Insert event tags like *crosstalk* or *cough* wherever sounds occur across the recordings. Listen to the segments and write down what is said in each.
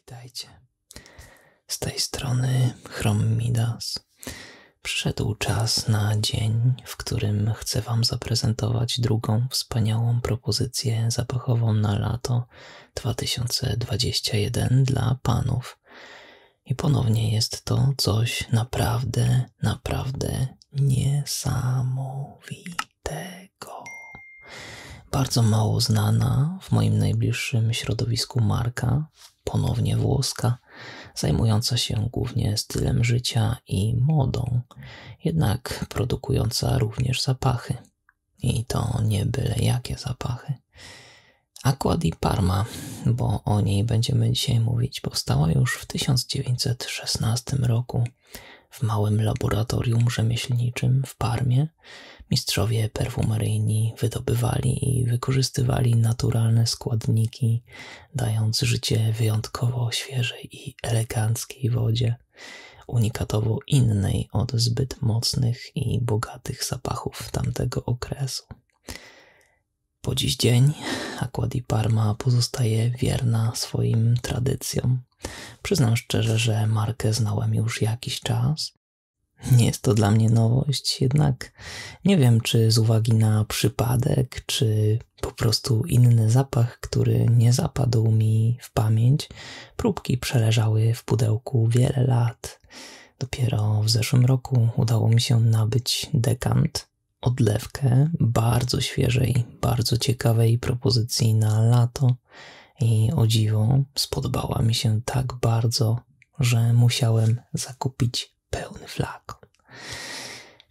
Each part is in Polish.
Witajcie. Z tej strony Chrom Midas. Przyszedł czas na dzień, w którym chcę Wam zaprezentować drugą wspaniałą propozycję zapachową na lato 2021 dla panów. I ponownie jest to coś naprawdę, naprawdę niesamowitego. Bardzo mało znana w moim najbliższym środowisku marka, ponownie włoska, zajmująca się głównie stylem życia i modą, jednak produkująca również zapachy. I to nie byle jakie zapachy. Aqua di Parma, bo o niej będziemy dzisiaj mówić, powstała już w 1916 roku w małym laboratorium rzemieślniczym w Parmie. Mistrzowie perfumeryjni wydobywali i wykorzystywali naturalne składniki, dając życie wyjątkowo świeżej i eleganckiej wodzie, unikatowo innej od zbyt mocnych i bogatych zapachów tamtego okresu. Po dziś dzień Aqua di Parma pozostaje wierna swoim tradycjom. Przyznam szczerze, że markę znałem już jakiś czas. Nie jest to dla mnie nowość, jednak nie wiem, czy z uwagi na przypadek, czy po prostu inny zapach, który nie zapadł mi w pamięć, próbki przeleżały w pudełku wiele lat. Dopiero w zeszłym roku udało mi się nabyć dekant, odlewkę bardzo świeżej, bardzo ciekawej propozycji na lato i o dziwo spodobała mi się tak bardzo, że musiałem zakupić pełny flakon.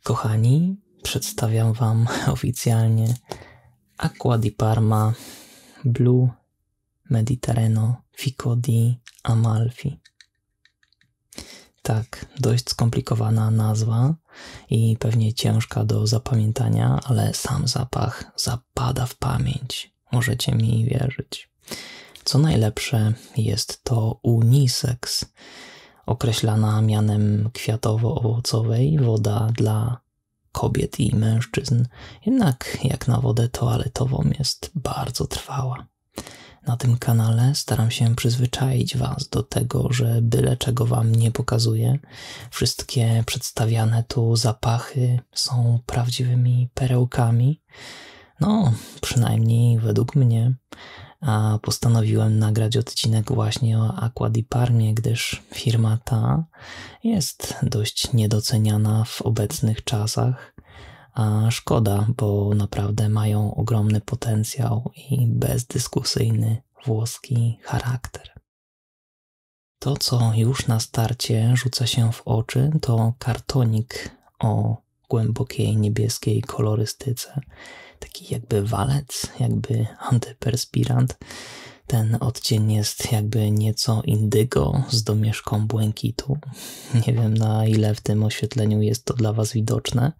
Kochani, przedstawiam Wam *laughs* oficjalnie Aqua di Parma Blue Mediterrano Fico di Amalfi. Tak, dość skomplikowana nazwa i pewnie ciężka do zapamiętania, ale sam zapach zapada w pamięć. Możecie mi wierzyć. Co najlepsze, jest to unisex, określana mianem kwiatowo-owocowej woda dla kobiet i mężczyzn, jednak jak na wodę toaletową jest bardzo trwała. Na tym kanale staram się przyzwyczaić Was do tego, że byle czego Wam nie pokazuję. Wszystkie przedstawiane tu zapachy są prawdziwymi perełkami. No, przynajmniej według mnie. A postanowiłem nagrać odcinek właśnie o Aqua di Parmie, gdyż firma ta jest dość niedoceniana w obecnych czasach. A szkoda, bo naprawdę mają ogromny potencjał i bezdyskusyjny włoski charakter. To, co już na starcie rzuca się w oczy, to kartonik o głębokiej niebieskiej kolorystyce. Taki jakby walec, jakby antyperspirant. Ten odcień jest jakby nieco indygo z domieszką błękitu. Nie wiem na ile w tym oświetleniu jest to dla Was widoczne.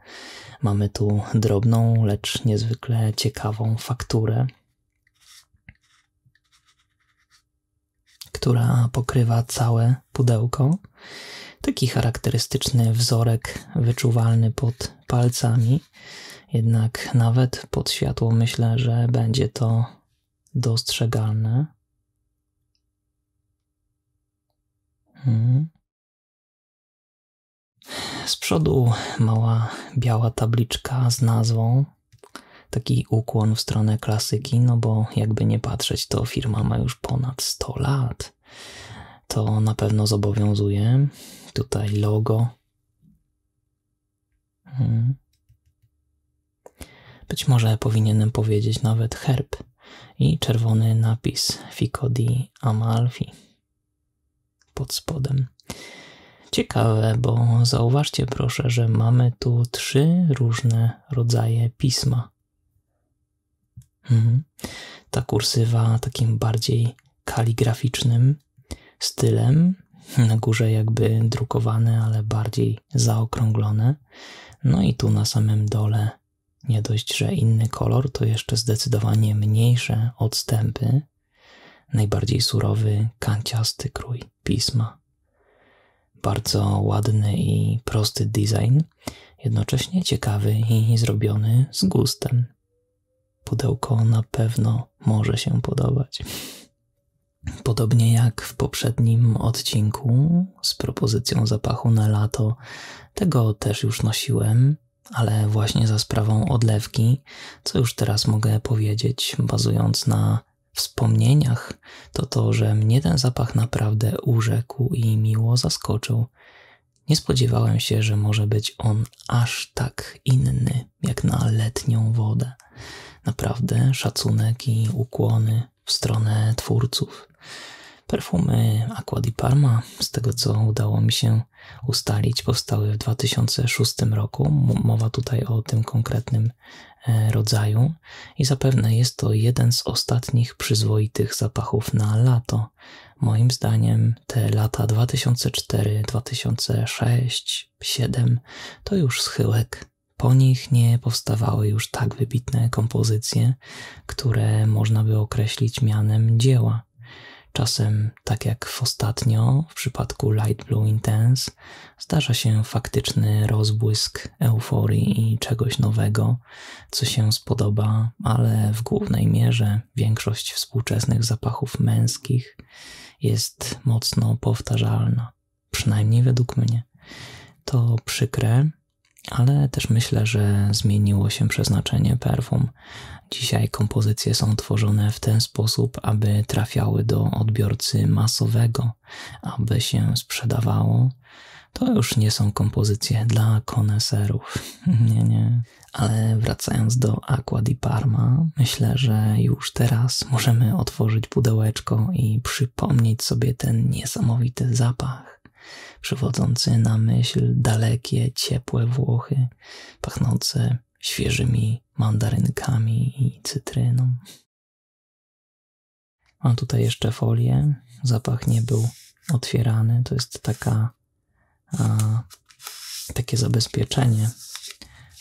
Mamy tu drobną, lecz niezwykle ciekawą fakturę, która pokrywa całe pudełko. Taki charakterystyczny wzorek wyczuwalny pod palcami. Jednak nawet pod światło myślę, że będzie to dostrzegalne. Hmm. Z przodu mała biała tabliczka z nazwą. Taki ukłon w stronę klasyki, no bo jakby nie patrzeć, to firma ma już ponad 100 lat. To na pewno zobowiązuje. Tutaj logo. Hmm. Być może powinienem powiedzieć nawet herb i czerwony napis Fico di Amalfi pod spodem. Ciekawe, bo zauważcie proszę, że mamy tu trzy różne rodzaje pisma. Mhm. Ta kursywa takim bardziej kaligraficznym stylem, na górze jakby drukowane, ale bardziej zaokrąglone. No i tu na samym dole nie dość, że inny kolor, to jeszcze zdecydowanie mniejsze odstępy, najbardziej surowy, kanciasty krój pisma. Bardzo ładny i prosty design, jednocześnie ciekawy i zrobiony z gustem. Pudełko na pewno może się podobać. Podobnie jak w poprzednim odcinku z propozycją zapachu na lato, tego też już nosiłem, ale właśnie za sprawą odlewki, co już teraz mogę powiedzieć, bazując na wspomnieniach, to to, że mnie ten zapach naprawdę urzekł i miło zaskoczył. Nie spodziewałem się, że może być on aż tak inny jak na letnią wodę. Naprawdę szacunek i ukłony w stronę twórców. Perfumy Aqua di Parma, z tego co udało mi się ustalić, powstały w 2006 roku. Mowa tutaj o tym konkretnym e, rodzaju i zapewne jest to jeden z ostatnich przyzwoitych zapachów na lato. Moim zdaniem te lata 2004, 2006, 2007 to już schyłek. Po nich nie powstawały już tak wybitne kompozycje, które można by określić mianem dzieła. Czasem, tak jak w ostatnio, w przypadku Light Blue Intense, zdarza się faktyczny rozbłysk euforii i czegoś nowego, co się spodoba, ale w głównej mierze większość współczesnych zapachów męskich jest mocno powtarzalna, przynajmniej według mnie. To przykre, ale też myślę, że zmieniło się przeznaczenie perfum. Dzisiaj kompozycje są tworzone w ten sposób, aby trafiały do odbiorcy masowego, aby się sprzedawało. To już nie są kompozycje dla koneserów. *laughs* Nie, nie. Ale wracając do Aqua di Parma, myślę, że już teraz możemy otworzyć pudełeczko i przypomnieć sobie ten niesamowity zapach przywodzący na myśl dalekie, ciepłe Włochy, pachnące świeżymi mandarynkami i cytryną. Mam tutaj jeszcze folię. Zapach nie był otwierany. To jest taka, a, takie zabezpieczenie.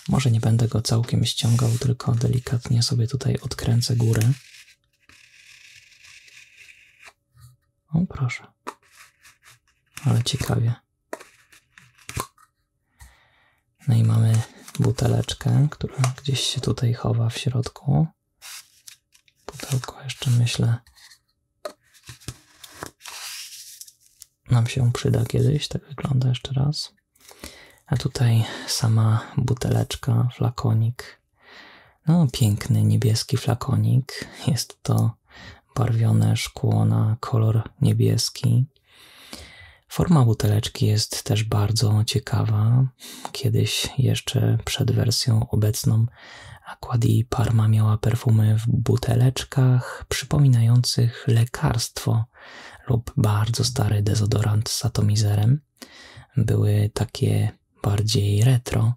Może nie będę go całkiem ściągał, tylko delikatnie sobie tutaj odkręcę górę. O, proszę ale ciekawie. No i mamy buteleczkę, która gdzieś się tutaj chowa w środku. Pudełko jeszcze myślę nam się przyda kiedyś, tak wygląda jeszcze raz. A tutaj sama buteleczka, flakonik. No, piękny niebieski flakonik. Jest to barwione szkło na kolor niebieski. Forma buteleczki jest też bardzo ciekawa. Kiedyś jeszcze przed wersją obecną Aqua di Parma miała perfumy w buteleczkach przypominających lekarstwo lub bardzo stary dezodorant z atomizerem. Były takie bardziej retro.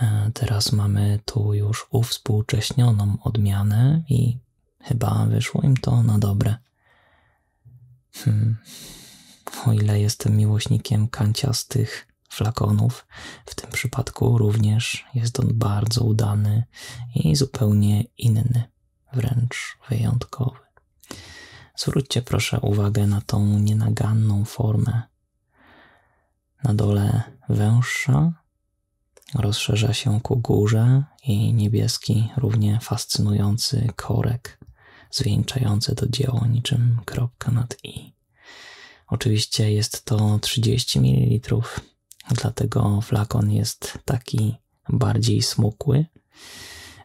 E, teraz mamy tu już uwspółcześnioną odmianę i chyba wyszło im to na dobre. Hmm o ile jestem miłośnikiem kanciastych flakonów, w tym przypadku również jest on bardzo udany i zupełnie inny, wręcz wyjątkowy. Zwróćcie proszę uwagę na tą nienaganną formę. Na dole węższa, rozszerza się ku górze i niebieski, równie fascynujący korek, zwieńczający to dzieło niczym kropka nad i. Oczywiście jest to 30 ml, dlatego flakon jest taki bardziej smukły.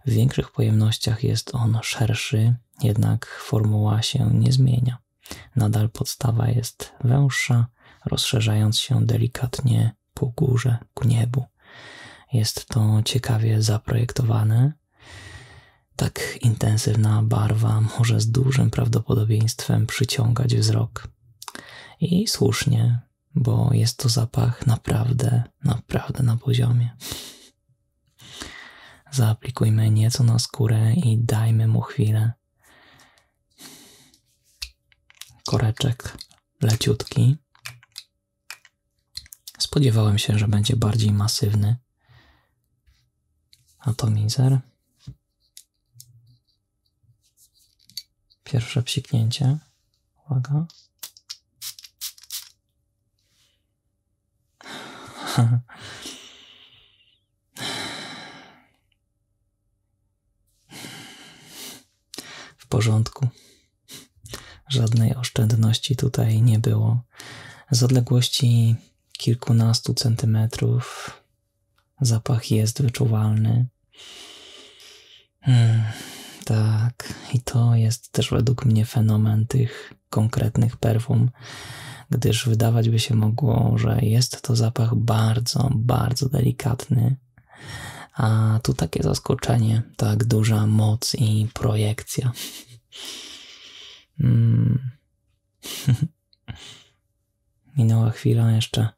W większych pojemnościach jest on szerszy, jednak formuła się nie zmienia. Nadal podstawa jest węższa, rozszerzając się delikatnie po górze, ku niebu. Jest to ciekawie zaprojektowane. Tak intensywna barwa może z dużym prawdopodobieństwem przyciągać wzrok. I słusznie, bo jest to zapach naprawdę, naprawdę na poziomie. Zaaplikujmy nieco na skórę i dajmy mu chwilę. Koreczek leciutki. Spodziewałem się, że będzie bardziej masywny. Atomizer. Pierwsze psiknięcie. Uwaga. W porządku. Żadnej oszczędności tutaj nie było. Z odległości kilkunastu centymetrów zapach jest wyczuwalny. Hmm, tak, i to jest też według mnie fenomen tych konkretnych perfum, gdyż wydawać by się mogło, że jest to zapach bardzo, bardzo delikatny. A tu takie zaskoczenie, tak duża moc i projekcja. Hmm. *laughs* Minęła chwila jeszcze.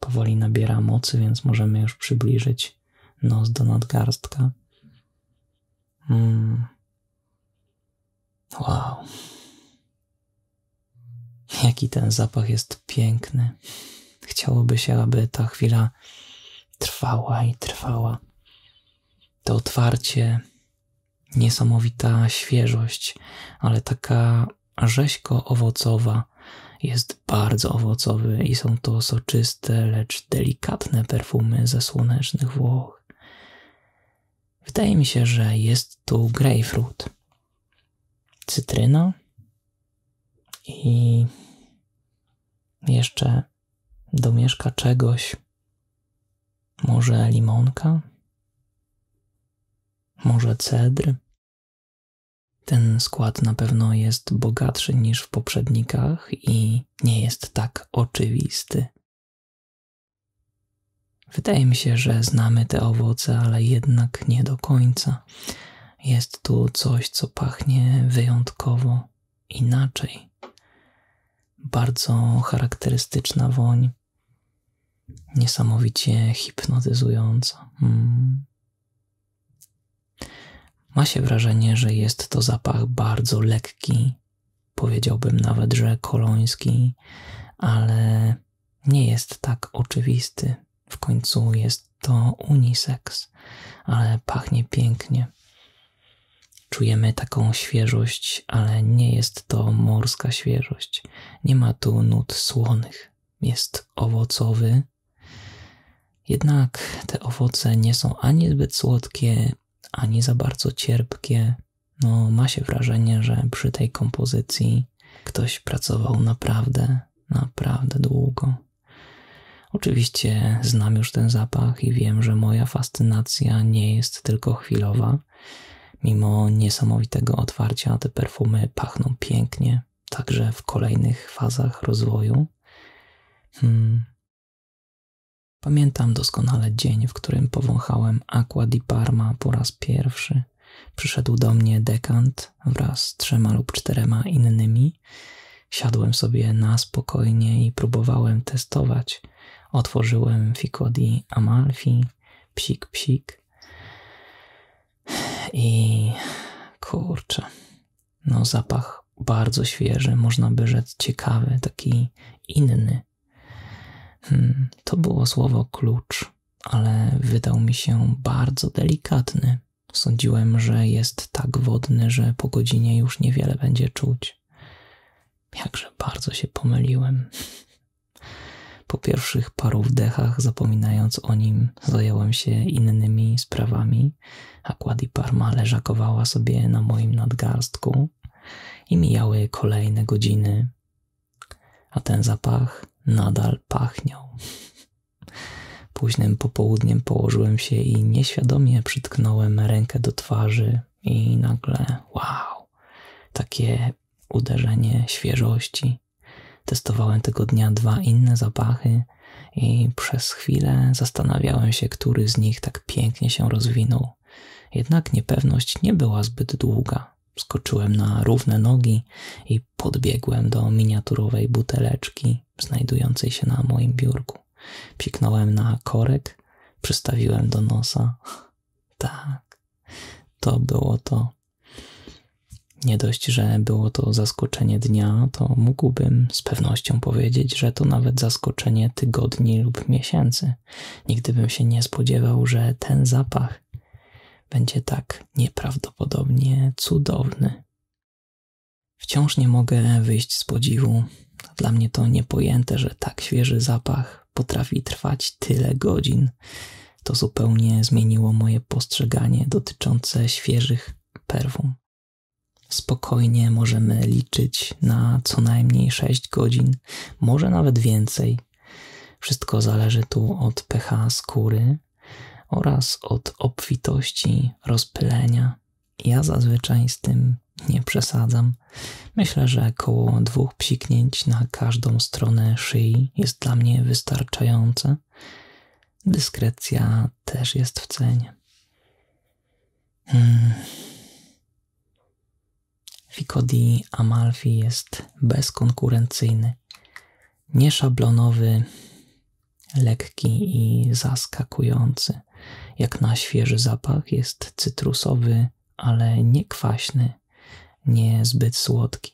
Powoli nabiera mocy, więc możemy już przybliżyć nos do nadgarstka. Hmm. Wow. Jaki ten zapach jest piękny. Chciałoby się, aby ta chwila trwała i trwała. To otwarcie, niesamowita świeżość, ale taka rzeźko-owocowa. Jest bardzo owocowy i są to soczyste, lecz delikatne perfumy ze słonecznych Włoch. Wydaje mi się, że jest tu grapefruit, cytryna i jeszcze domieszka czegoś. Może limonka? Może cedr? Ten skład na pewno jest bogatszy niż w poprzednikach i nie jest tak oczywisty. Wydaje mi się, że znamy te owoce, ale jednak nie do końca. Jest tu coś, co pachnie wyjątkowo inaczej. Bardzo charakterystyczna woń, niesamowicie hipnotyzująca. Mm. Ma się wrażenie, że jest to zapach bardzo lekki, powiedziałbym nawet, że koloński, ale nie jest tak oczywisty. W końcu jest to unisex, ale pachnie pięknie. Czujemy taką świeżość, ale nie jest to morska świeżość. Nie ma tu nut słonych. Jest owocowy. Jednak te owoce nie są ani zbyt słodkie, ani za bardzo cierpkie. No, ma się wrażenie, że przy tej kompozycji ktoś pracował naprawdę, naprawdę długo. Oczywiście znam już ten zapach i wiem, że moja fascynacja nie jest tylko chwilowa. Mimo niesamowitego otwarcia, te perfumy pachną pięknie, także w kolejnych fazach rozwoju. Hmm. Pamiętam doskonale dzień, w którym powąchałem Aqua di Parma po raz pierwszy. Przyszedł do mnie dekant wraz z trzema lub czterema innymi. Siadłem sobie na spokojnie i próbowałem testować. Otworzyłem Fico di Amalfi, psik, psik. I kurczę, no zapach bardzo świeży, można by rzec ciekawy, taki inny. Hmm, to było słowo klucz, ale wydał mi się bardzo delikatny. Sądziłem, że jest tak wodny, że po godzinie już niewiele będzie czuć. Jakże bardzo się pomyliłem. Po pierwszych paru wdechach, zapominając o nim, zająłem się innymi sprawami. Aqua di Parma leżakowała sobie na moim nadgarstku i mijały kolejne godziny, a ten zapach nadal pachniał. Późnym popołudniem położyłem się i nieświadomie przytknąłem rękę do twarzy i nagle, wow, takie uderzenie świeżości. Testowałem tego dnia dwa inne zapachy i przez chwilę zastanawiałem się, który z nich tak pięknie się rozwinął. Jednak niepewność nie była zbyt długa. Skoczyłem na równe nogi i podbiegłem do miniaturowej buteleczki znajdującej się na moim biurku. Piknąłem na korek, przystawiłem do nosa. Tak, to było to. Nie dość, że było to zaskoczenie dnia, to mógłbym z pewnością powiedzieć, że to nawet zaskoczenie tygodni lub miesięcy. Nigdy bym się nie spodziewał, że ten zapach będzie tak nieprawdopodobnie cudowny. Wciąż nie mogę wyjść z podziwu. Dla mnie to niepojęte, że tak świeży zapach potrafi trwać tyle godzin. To zupełnie zmieniło moje postrzeganie dotyczące świeżych perfum. Spokojnie możemy liczyć na co najmniej 6 godzin, może nawet więcej. Wszystko zależy tu od pH skóry oraz od obfitości rozpylenia. Ja zazwyczaj z tym nie przesadzam. Myślę, że około dwóch psiknięć na każdą stronę szyi jest dla mnie wystarczające. Dyskrecja też jest w cenie. Hmm. Ficodi Amalfi jest bezkonkurencyjny, nieszablonowy, lekki i zaskakujący. Jak na świeży zapach jest cytrusowy, ale nie kwaśny, nie zbyt słodki.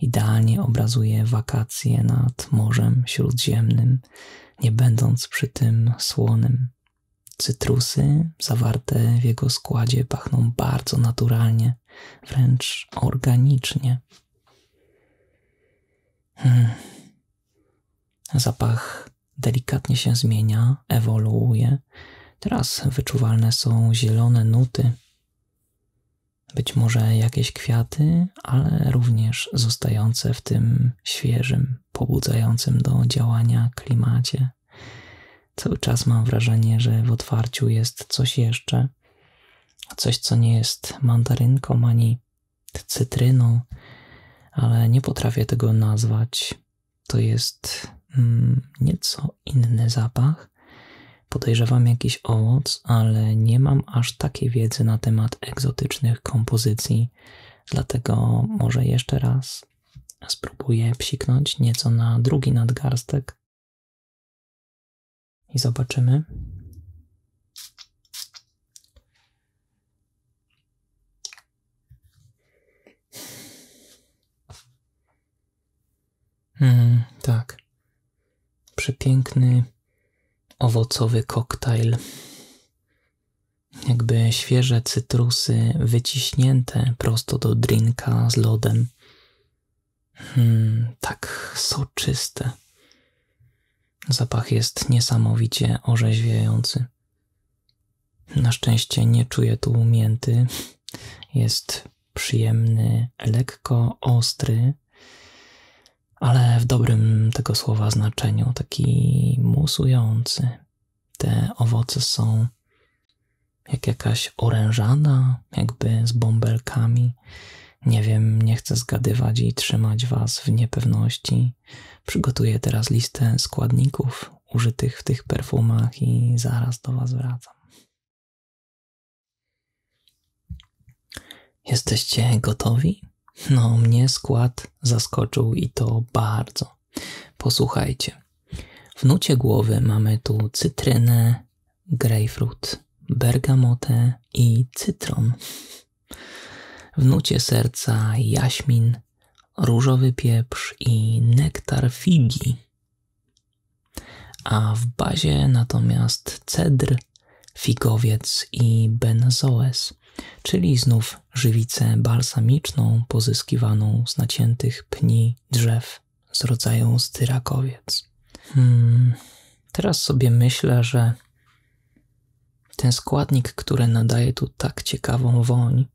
Idealnie obrazuje wakacje nad Morzem Śródziemnym, nie będąc przy tym słonym. Cytrusy zawarte w jego składzie pachną bardzo naturalnie, wręcz organicznie. Hmm. Zapach delikatnie się zmienia, ewoluuje. Teraz wyczuwalne są zielone nuty, być może jakieś kwiaty, ale również zostające w tym świeżym, pobudzającym do działania klimacie. Cały czas mam wrażenie, że w otwarciu jest coś jeszcze, coś, co nie jest mandarynką ani cytryną, ale nie potrafię tego nazwać. To jest mm, nieco inny zapach. Podejrzewam jakiś owoc, ale nie mam aż takiej wiedzy na temat egzotycznych kompozycji, dlatego może jeszcze raz spróbuję psiknąć nieco na drugi nadgarstek i zobaczymy. Mm, tak. Przepiękny, owocowy koktajl. Jakby świeże cytrusy wyciśnięte prosto do drinka z lodem. Hmm, tak soczyste. Zapach jest niesamowicie orzeźwiający. Na szczęście nie czuję tu mięty. Jest przyjemny, lekko ostry, ale w dobrym tego słowa znaczeniu, taki musujący. Te owoce są jak jakaś orężana, jakby z bąbelkami. Nie wiem, nie chcę zgadywać i trzymać Was w niepewności. Przygotuję teraz listę składników użytych w tych perfumach i zaraz do Was wracam. Jesteście gotowi? No, mnie skład zaskoczył i to bardzo. Posłuchajcie. W nucie głowy mamy tu cytrynę, grejpfrut, bergamotę i cytron. W nucie serca jaśmin, różowy pieprz i nektar figi. A w bazie natomiast cedr, figowiec i benzoes czyli znów żywicę balsamiczną pozyskiwaną z naciętych pni drzew z rodzaju styrakowiec. Hmm, teraz sobie myślę, że ten składnik, który nadaje tu tak ciekawą woń,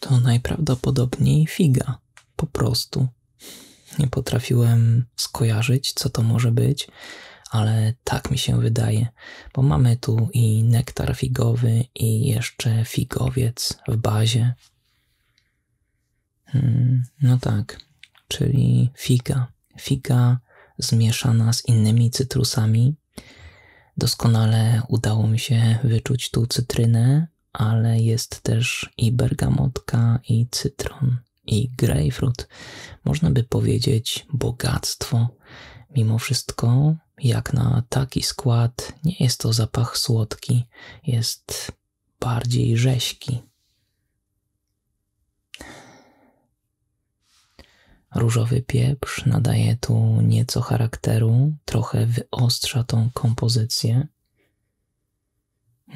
to najprawdopodobniej figa. Po prostu. Nie potrafiłem skojarzyć, co to może być, ale tak mi się wydaje, bo mamy tu i nektar figowy, i jeszcze figowiec w bazie. Hmm, no tak, czyli figa. Figa zmieszana z innymi cytrusami. Doskonale udało mi się wyczuć tu cytrynę, ale jest też i bergamotka, i cytron, i grejpfrut. Można by powiedzieć bogactwo. Mimo wszystko jak na taki skład, nie jest to zapach słodki, jest bardziej rześki. Różowy pieprz nadaje tu nieco charakteru, trochę wyostrza tą kompozycję.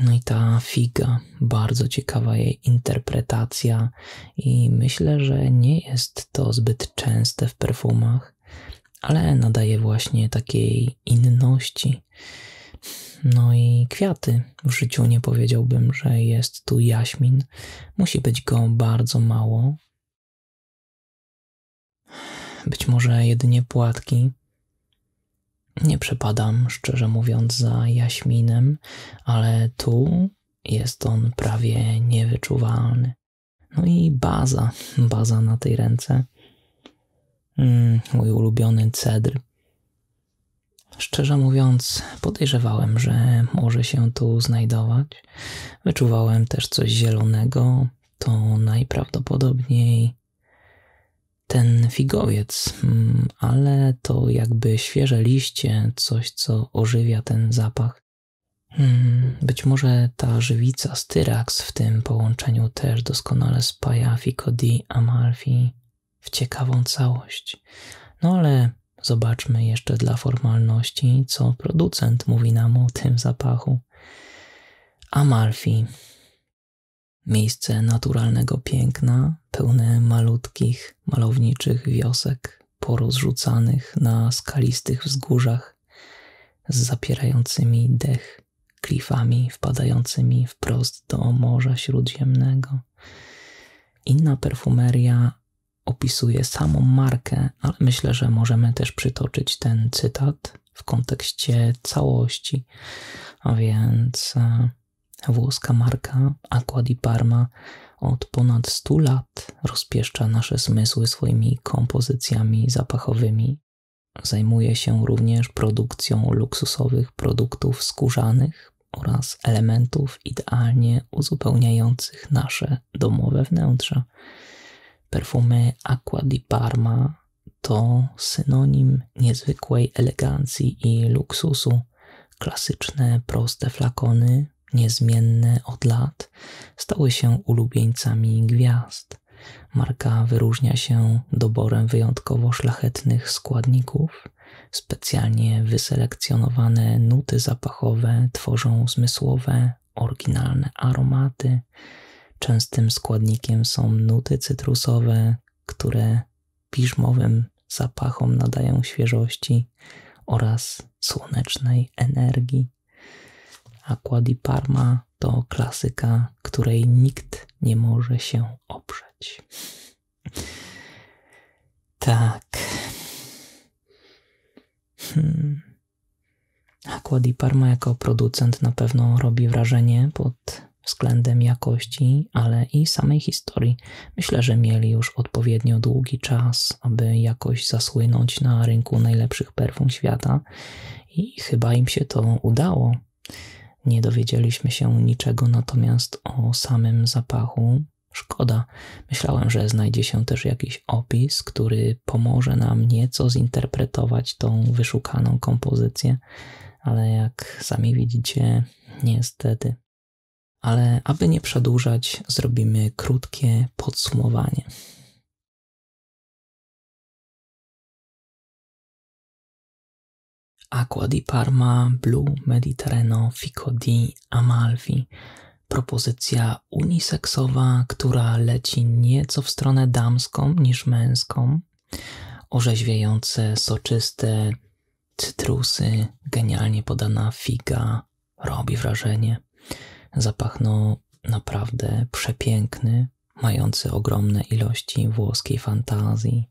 No i ta figa, bardzo ciekawa jej interpretacja, i myślę, że nie jest to zbyt częste w perfumach ale nadaje właśnie takiej inności. No i kwiaty. W życiu nie powiedziałbym, że jest tu jaśmin. Musi być go bardzo mało. być może jedynie płatki. Nie przepadam, szczerze mówiąc, za jaśminem, ale tu jest on prawie niewyczuwalny. No i baza, baza na tej ręce. Mm, mój ulubiony cedr. Szczerze mówiąc, podejrzewałem, że może się tu znajdować. Wyczuwałem też coś zielonego. To najprawdopodobniej ten figowiec, mm, ale to jakby świeże liście, coś co ożywia ten zapach. Hmm, być może ta żywica styrax w tym połączeniu też doskonale spaja Ficodi Amalfi w ciekawą całość. No ale zobaczmy jeszcze dla formalności, co producent mówi nam o tym zapachu. Amalfi. Miejsce naturalnego piękna, pełne malutkich, malowniczych wiosek porozrzucanych na skalistych wzgórzach z zapierającymi dech klifami wpadającymi wprost do Morza Śródziemnego. Inna perfumeria opisuje samą markę, ale myślę, że możemy też przytoczyć ten cytat w kontekście całości. A więc e, włoska marka Aqua di Parma od ponad 100 lat rozpieszcza nasze zmysły swoimi kompozycjami zapachowymi. Zajmuje się również produkcją luksusowych produktów skórzanych oraz elementów idealnie uzupełniających nasze domowe wnętrza. Perfumy Aqua di Parma to synonim niezwykłej elegancji i luksusu. Klasyczne, proste flakony, niezmienne od lat, stały się ulubieńcami gwiazd. Marka wyróżnia się doborem wyjątkowo szlachetnych składników. Specjalnie wyselekcjonowane nuty zapachowe tworzą zmysłowe, oryginalne aromaty. Częstym składnikiem są nuty cytrusowe, które piżmowym zapachom nadają świeżości oraz słonecznej energii. Aqua di Parma to klasyka, której nikt nie może się oprzeć. Tak. Hmm. Aqua di Parma jako producent na pewno robi wrażenie pod względem jakości, ale i samej historii. Myślę, że mieli już odpowiednio długi czas, aby jakoś zasłynąć na rynku najlepszych perfum świata i chyba im się to udało. Nie dowiedzieliśmy się niczego natomiast o samym zapachu. Szkoda. Myślałem, że znajdzie się też jakiś opis, który pomoże nam nieco zinterpretować tą wyszukaną kompozycję, ale jak sami widzicie, niestety. Ale aby nie przedłużać, zrobimy krótkie podsumowanie. Aqua di Parma, Blue Mediterrano, Fico di Amalfi. Propozycja uniseksowa, która leci nieco w stronę damską niż męską. Orzeźwiające, soczyste cytrusy, genialnie podana figa robi wrażenie. Zapach no naprawdę przepiękny, mający ogromne ilości włoskiej fantazji,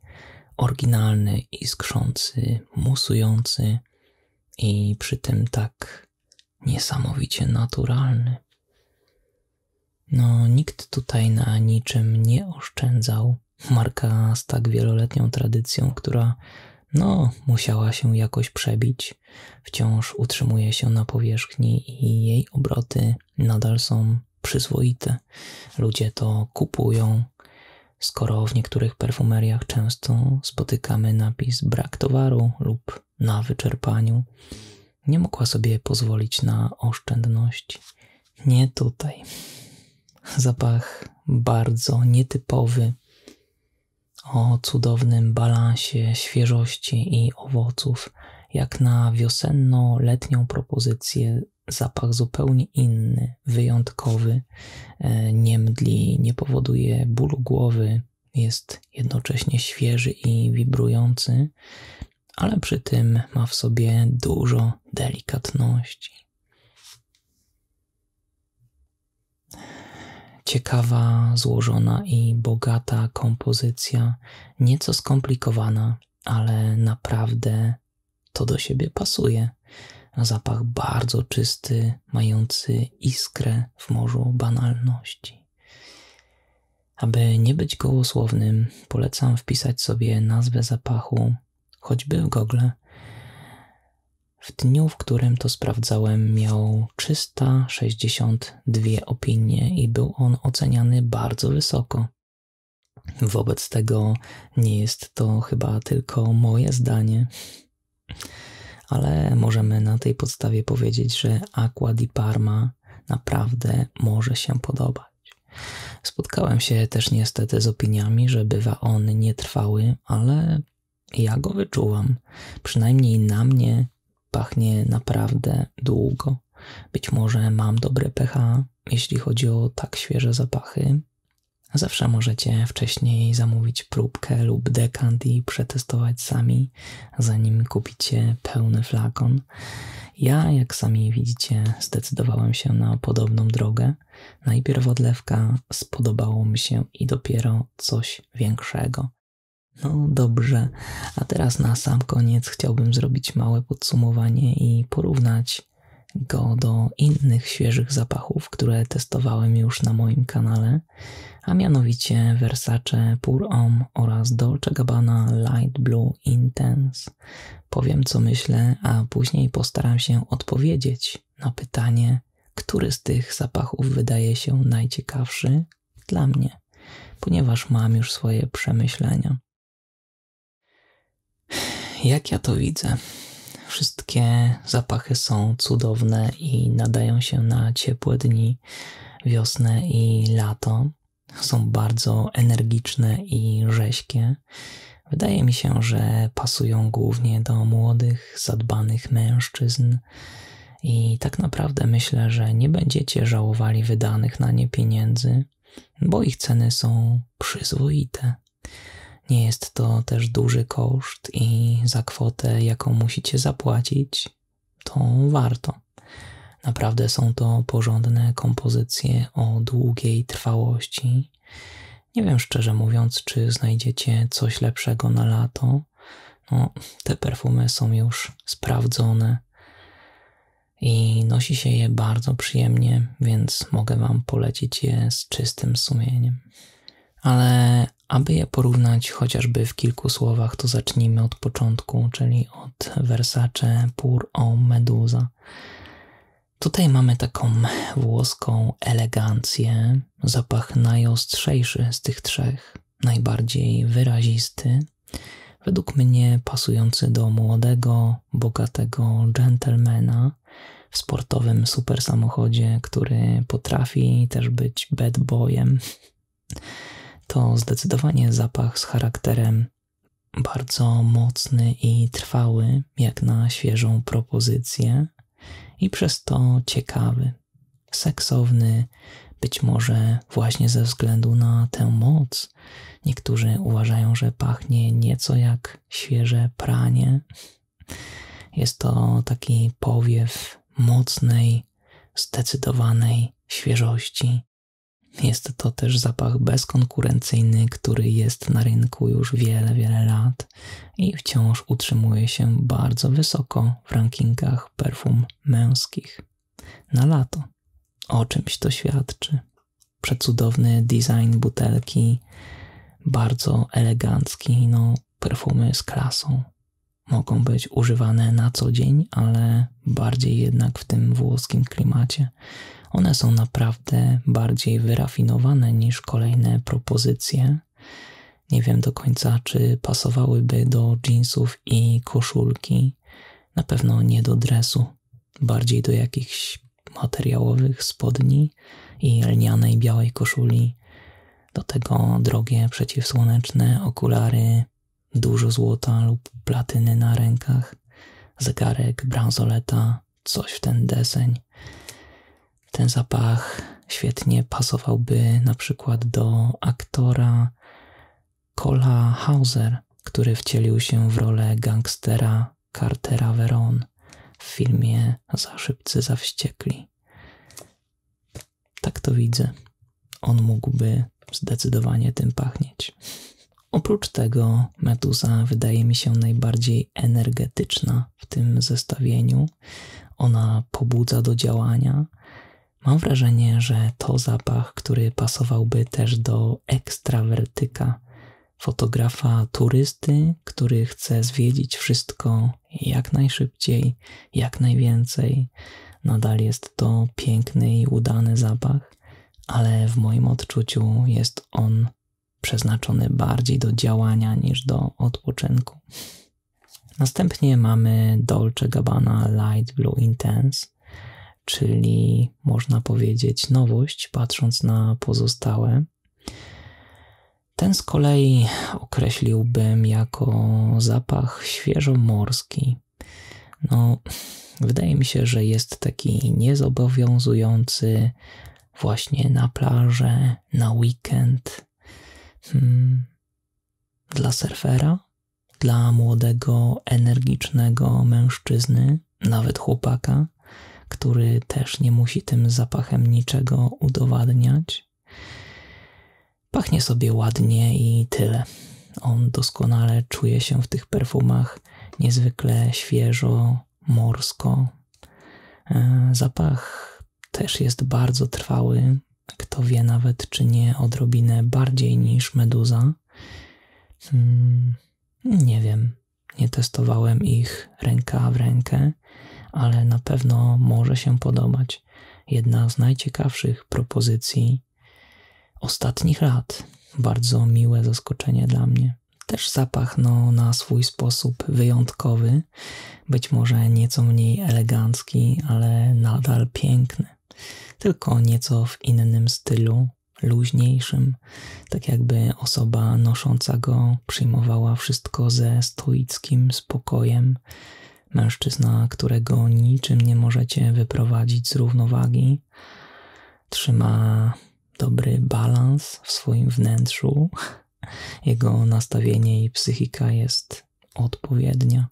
oryginalny, iskrzący, musujący, i przy tym tak niesamowicie naturalny. No, nikt tutaj na niczym nie oszczędzał. Marka z tak wieloletnią tradycją, która no, musiała się jakoś przebić, wciąż utrzymuje się na powierzchni i jej obroty nadal są przyzwoite. Ludzie to kupują, skoro w niektórych perfumeriach często spotykamy napis brak towaru lub na wyczerpaniu. Nie mogła sobie pozwolić na oszczędności. Nie tutaj. Zapach bardzo nietypowy, o cudownym balansie świeżości i owoców, jak na wiosenno-letnią propozycję zapach zupełnie inny, wyjątkowy, e, nie mdli, nie powoduje bólu głowy, jest jednocześnie świeży i wibrujący, ale przy tym ma w sobie dużo delikatności. ciekawa, złożona i bogata kompozycja, nieco skomplikowana, ale naprawdę to do siebie pasuje. Zapach bardzo czysty, mający iskrę w morzu banalności. Aby nie być gołosłownym, polecam wpisać sobie nazwę zapachu, choćby w Google. W dniu, w którym to sprawdzałem, miał 362 opinie i był on oceniany bardzo wysoko. Wobec tego nie jest to chyba tylko moje zdanie, ale możemy na tej podstawie powiedzieć, że Aqua di Parma naprawdę może się podobać. Spotkałem się też niestety z opiniami, że bywa on nietrwały, ale ja go wyczułam. Przynajmniej na mnie pachnie naprawdę długo. Być może mam dobre pH, jeśli chodzi o tak świeże zapachy. Zawsze możecie wcześniej zamówić próbkę lub dekant i przetestować sami, zanim kupicie pełny flakon. Ja, jak sami widzicie, zdecydowałem się na podobną drogę. Najpierw odlewka, spodobało mi się i dopiero coś większego. No dobrze, a teraz na sam koniec chciałbym zrobić małe podsumowanie i porównać go do innych świeżych zapachów, które testowałem już na moim kanale, a mianowicie Versace Pure Homme oraz Dolce Gabbana Light Blue Intense. Powiem co myślę, a później postaram się odpowiedzieć na pytanie, który z tych zapachów wydaje się najciekawszy dla mnie, ponieważ mam już swoje przemyślenia. *sighs* Jak ja to widzę? Wszystkie zapachy są cudowne i nadają się na ciepłe dni, wiosnę i lato. Są bardzo energiczne i rześkie. Wydaje mi się, że pasują głównie do młodych, zadbanych mężczyzn. I tak naprawdę myślę, że nie będziecie żałowali wydanych na nie pieniędzy, bo ich ceny są przyzwoite. Nie jest to też duży koszt i za kwotę, jaką musicie zapłacić, to warto. Naprawdę są to porządne kompozycje o długiej trwałości. Nie wiem szczerze mówiąc, czy znajdziecie coś lepszego na lato. No, te perfumy są już sprawdzone i nosi się je bardzo przyjemnie, więc mogę Wam polecić je z czystym sumieniem. Ale aby je porównać chociażby w kilku słowach, to zacznijmy od początku, czyli od Versace Pur o Medusa. Tutaj mamy taką włoską elegancję, zapach najostrzejszy z tych trzech, najbardziej wyrazisty, według mnie pasujący do młodego, bogatego gentlemana w sportowym super samochodzie, który potrafi też być bad boyem to zdecydowanie zapach z charakterem bardzo mocny i trwały, jak na świeżą propozycję, i przez to ciekawy, seksowny, być może właśnie ze względu na tę moc. Niektórzy uważają, że pachnie nieco jak świeże pranie. Jest to taki powiew mocnej, zdecydowanej świeżości, jest to też zapach bezkonkurencyjny, który jest na rynku już wiele, wiele lat i wciąż utrzymuje się bardzo wysoko w rankingach perfum męskich na lato. O czymś to świadczy. Przecudowny design butelki, bardzo elegancki, no perfumy z klasą. Mogą być używane na co dzień, ale bardziej jednak w tym włoskim klimacie one są naprawdę bardziej wyrafinowane niż kolejne propozycje. Nie wiem do końca, czy pasowałyby do jeansów i koszulki. Na pewno nie do dresu, bardziej do jakichś materiałowych spodni i lnianej białej koszuli. Do tego drogie przeciwsłoneczne okulary, dużo złota lub platyny na rękach, zegarek bransoleta, coś w ten deseń. Ten zapach świetnie pasowałby na przykład do aktora Cola Hauser, który wcielił się w rolę gangstera Cartera Veron w filmie Za szybcy, za wściekli. Tak to widzę. on mógłby zdecydowanie tym pachnieć. Oprócz tego meduza wydaje mi się najbardziej energetyczna w tym zestawieniu. Ona pobudza do działania. Mam wrażenie, że to zapach, który pasowałby też do ekstrawertyka, fotografa turysty, który chce zwiedzić wszystko jak najszybciej, jak najwięcej. Nadal jest to piękny i udany zapach, ale w moim odczuciu jest on przeznaczony bardziej do działania niż do odpoczynku. Następnie mamy Dolce Gabbana Light Blue Intense, czyli można powiedzieć nowość, patrząc na pozostałe. Ten z kolei określiłbym jako zapach świeżomorski. No, wydaje mi się, że jest taki niezobowiązujący właśnie na plażę, na weekend. Hmm. Dla surfera, dla młodego, energicznego mężczyzny, nawet chłopaka, który też nie musi tym zapachem niczego udowadniać Pachnie sobie ładnie i tyle. On doskonale czuje się w tych perfumach, niezwykle świeżo, morsko. E, zapach też jest bardzo trwały. Kto wie nawet, czy nie odrobinę bardziej niż meduza. Hmm, nie wiem. Nie testowałem ich ręka w rękę, ale na pewno może się podobać. Jedna z najciekawszych propozycji ostatnich lat. Bardzo miłe zaskoczenie dla mnie. Też zapach no, na swój sposób wyjątkowy, być może nieco mniej elegancki, ale nadal piękny. Tylko nieco w innym stylu, luźniejszym, tak jakby osoba nosząca go przyjmowała wszystko ze stoickim spokojem. Mężczyzna, którego niczym nie możecie wyprowadzić z równowagi, trzyma dobry balans w swoim wnętrzu, jego nastawienie i psychika jest odpowiednia.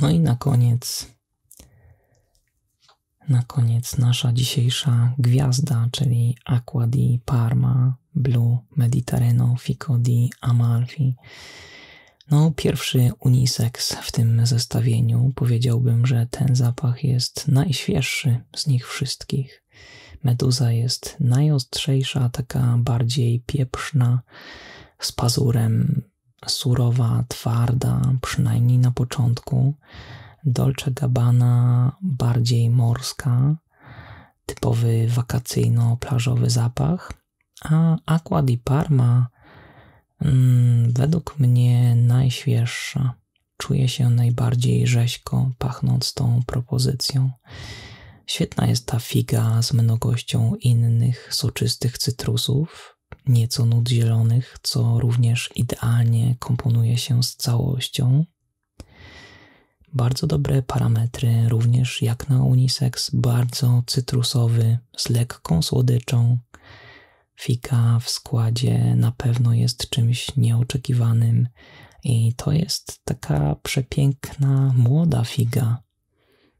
No i na koniec, na koniec nasza dzisiejsza gwiazda, czyli Aqua di Parma, Blue Mediterrano, Fico di Amalfi. No, pierwszy unisex w tym zestawieniu. Powiedziałbym, że ten zapach jest najświeższy z nich wszystkich. Meduza jest najostrzejsza, taka bardziej pieprzna, z pazurem, surowa, twarda, przynajmniej na początku. Dolce Gabbana bardziej morska, typowy wakacyjno-plażowy zapach, a Aqua di Parma według mnie najświeższa. Czuje się najbardziej rzeźko, pachnąc tą propozycją. Świetna jest ta figa z mnogością innych soczystych cytrusów, nieco nut zielonych, co również idealnie komponuje się z całością. Bardzo dobre parametry, również jak na unisex, bardzo cytrusowy, z lekką słodyczą. Fika w składzie na pewno jest czymś nieoczekiwanym i to jest taka przepiękna, młoda figa,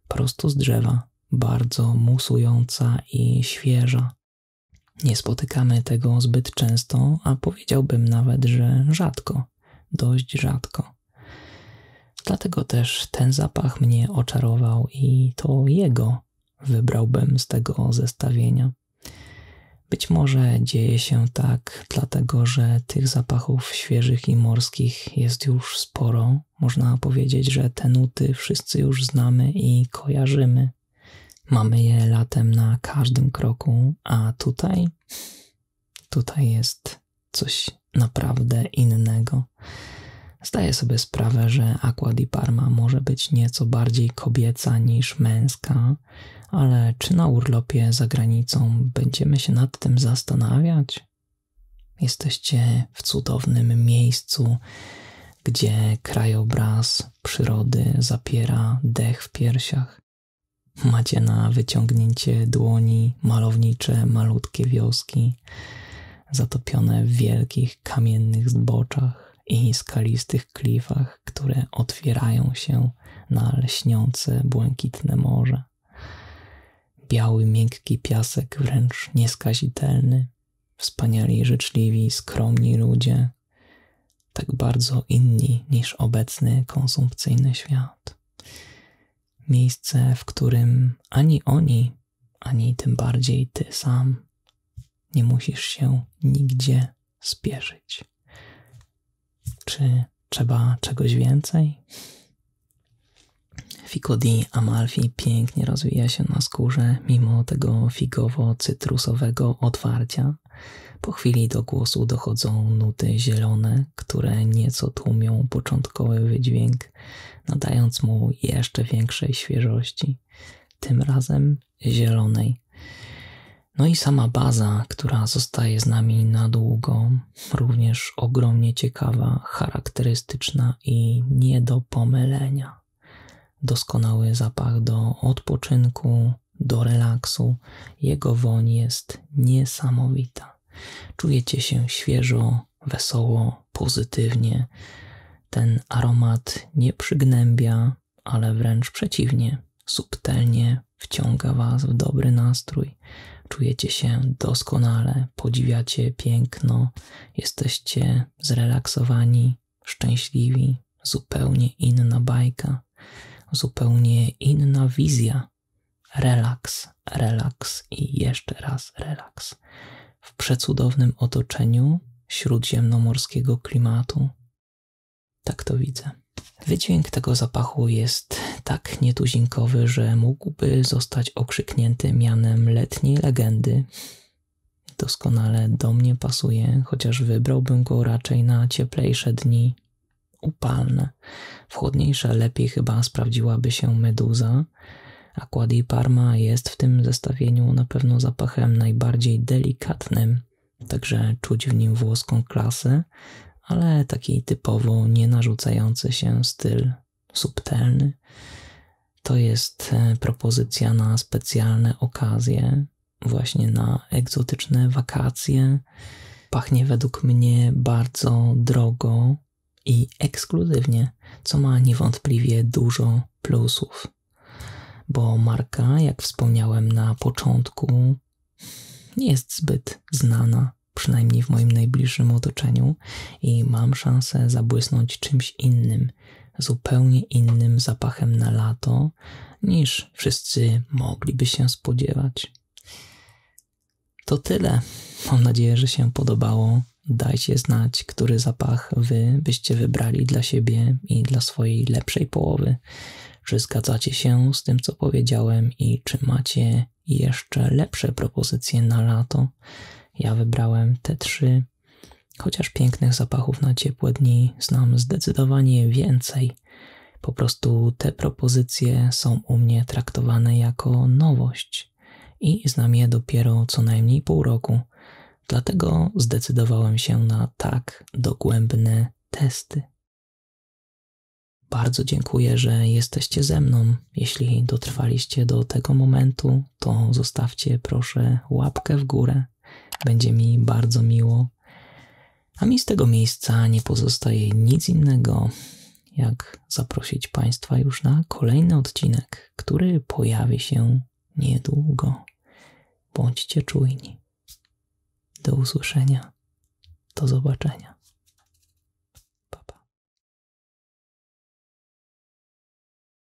prosto z drzewa bardzo musująca i świeża. Nie spotykamy tego zbyt często, a powiedziałbym nawet, że rzadko, dość rzadko. Dlatego też ten zapach mnie oczarował i to jego wybrałbym z tego zestawienia. Być może dzieje się tak, dlatego że tych zapachów świeżych i morskich jest już sporo. Można powiedzieć, że te nuty wszyscy już znamy i kojarzymy. Mamy je latem na każdym kroku, a tutaj, tutaj jest coś naprawdę innego. Zdaję sobie sprawę, że Aqua di Parma może być nieco bardziej kobieca niż męska, ale czy na urlopie za granicą będziemy się nad tym zastanawiać? Jesteście w cudownym miejscu, gdzie krajobraz przyrody zapiera dech w piersiach. Macie na wyciągnięcie dłoni malownicze, malutkie wioski, zatopione w wielkich kamiennych zboczach i skalistych klifach, które otwierają się na lśniące, błękitne morze. Biały, miękki piasek, wręcz nieskazitelny, wspaniali, życzliwi, skromni ludzie, tak bardzo inni niż obecny konsumpcyjny świat. Miejsce, w którym ani oni, ani tym bardziej ty sam nie musisz się nigdzie spieszyć. Czy trzeba czegoś więcej? Fico di Amalfi pięknie rozwija się na skórze, mimo tego figowo-cytrusowego otwarcia. Po chwili do głosu dochodzą nuty zielone, które nieco tłumią początkowy wydźwięk, nadając mu jeszcze większej świeżości, tym razem zielonej. No i sama baza, która zostaje z nami na długo, również ogromnie ciekawa, charakterystyczna i nie do pomylenia. Doskonały zapach do odpoczynku, do relaksu. Jego woń jest niesamowita. Czujecie się świeżo, wesoło, pozytywnie. Ten aromat nie przygnębia, ale wręcz przeciwnie, subtelnie wciąga Was w dobry nastrój. Czujecie się doskonale, podziwiacie piękno, jesteście zrelaksowani, szczęśliwi, zupełnie inna bajka, zupełnie inna wizja. Relaks, relaks i jeszcze raz relaks. W przecudownym otoczeniu śródziemnomorskiego klimatu. Tak to widzę. Wydźwięk tego zapachu jest tak nietuzinkowy, że mógłby zostać okrzyknięty mianem letniej legendy. Doskonale do mnie pasuje, chociaż wybrałbym go raczej na cieplejsze dni, upalne. W chłodniejsze lepiej chyba sprawdziłaby się meduza. Aqua di Parma jest w tym zestawieniu na pewno zapachem najbardziej delikatnym, także czuć w nim włoską klasę, ale taki typowo nie narzucający się styl, subtelny. To jest e, propozycja na specjalne okazje, właśnie na egzotyczne wakacje. Pachnie według mnie bardzo drogo i ekskluzywnie, co ma niewątpliwie dużo plusów. Bo marka, jak wspomniałem na początku, nie jest zbyt znana przynajmniej w moim najbliższym otoczeniu, i mam szansę zabłysnąć czymś innym, zupełnie innym zapachem na lato, niż wszyscy mogliby się spodziewać. To tyle. Mam nadzieję, że się podobało. Dajcie znać, który zapach wy byście wybrali dla siebie i dla swojej lepszej połowy. Czy zgadzacie się z tym, co powiedziałem i czy macie jeszcze lepsze propozycje na lato? Ja wybrałem te trzy, chociaż pięknych zapachów na ciepłe dni znam zdecydowanie więcej. Po prostu te propozycje są u mnie traktowane jako nowość i znam je dopiero co najmniej pół roku. Dlatego zdecydowałem się na tak dogłębne testy. Bardzo dziękuję, że jesteście ze mną. Jeśli dotrwaliście do tego momentu, to zostawcie proszę łapkę w górę będzie mi bardzo miło. A mi z tego miejsca nie pozostaje nic innego, jak zaprosić Państwa już na kolejny odcinek, który pojawi się niedługo. Bądźcie czujni. Do usłyszenia. Do zobaczenia.